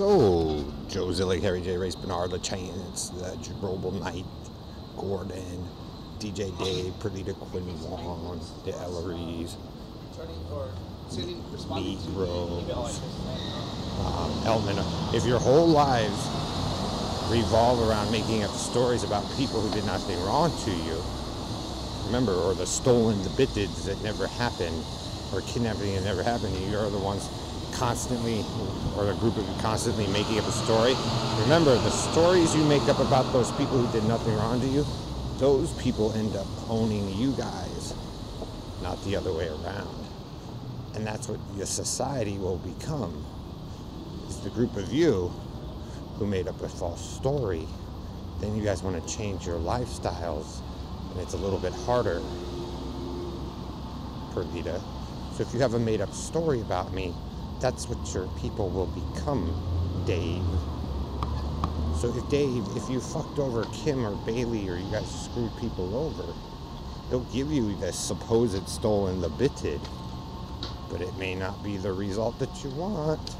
So, Joe Zillig, Harry J. Race, Bernard LaChance, the Global Knight, Gordon, DJ Dave, Perdita Quinn Wong, the Elleries, Negroes, um, Elman. If your whole lives revolve around making up stories about people who did nothing wrong to you, remember, or the stolen, the bitted that never happened, or kidnapping that never happened, you're the ones constantly, or a group of you constantly making up a story. Remember, the stories you make up about those people who did nothing wrong to you, those people end up owning you guys, not the other way around. And that's what your society will become. Is the group of you who made up a false story. Then you guys want to change your lifestyles, and it's a little bit harder. Perdita. So if you have a made up story about me, that's what your people will become, Dave. So if Dave, if you fucked over Kim or Bailey or you guys screwed people over, they'll give you the supposed stolen, the bitted, but it may not be the result that you want.